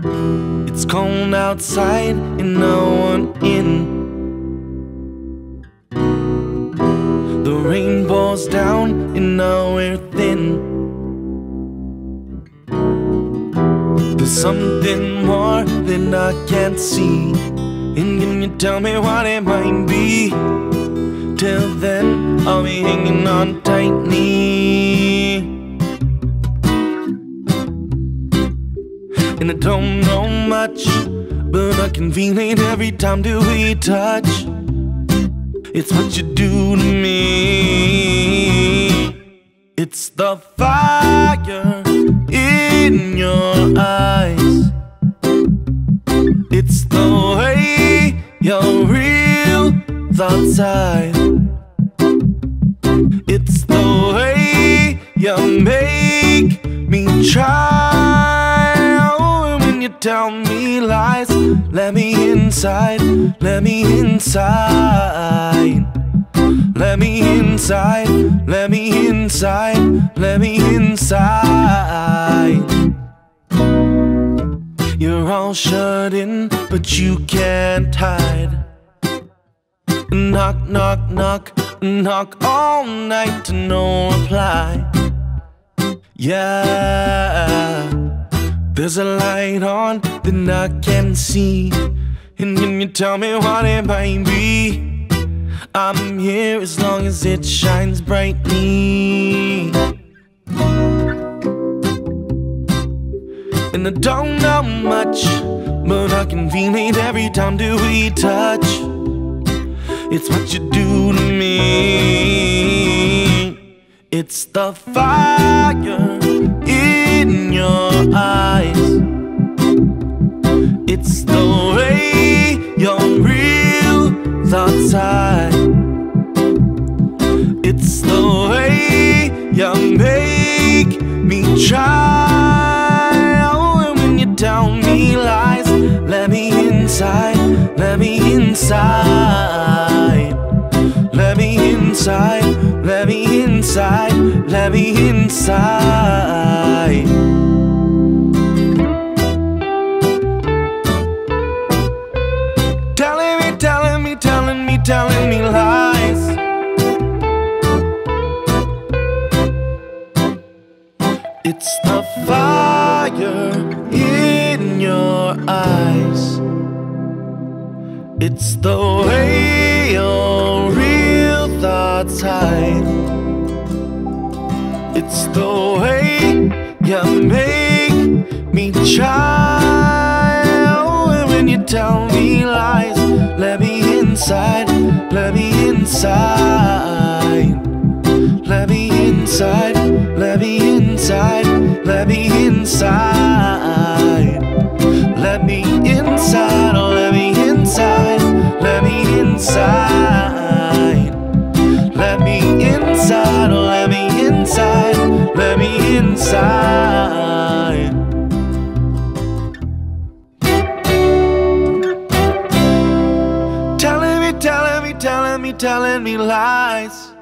It's cold outside and no one in. The rain pours down and now we're thin. There's something more than I can't see. And can you tell me what it might be? Till then, I'll be hanging on tightly. And I don't know much, but I can feel it every time that we touch. It's what you do to me. It's the fire in your eyes. It's the way your real thoughts hide. It's the way you make me try. Tell me lies, let me inside, let me inside. Let me inside, let me inside, let me inside. You're all shut in, but you can't hide. Knock, knock, knock, knock all night to no reply. Yeah, there's a light on that I can see. And can you tell me what it might be? I'm here as long as it shines brightly. And I don't know much, but I can feel it every time that we touch. It's what you do to me. It's the fire It's the way you make me try. Oh, and when you tell me lies, let me inside, let me inside. Let me inside, let me inside, let me inside. Telling me, lies. It's the fire in your eyes. It's the way your real thoughts hide. It's the way you make me try. Inside. Let me inside, oh, let me inside, let me inside. Let me inside, oh, let me inside, let me inside. Telling me, telling me, telling me, telling me lies.